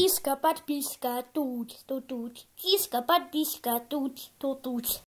Киска, подписка, тут, тут, тут. Киска, подписка, тут, тут, тут.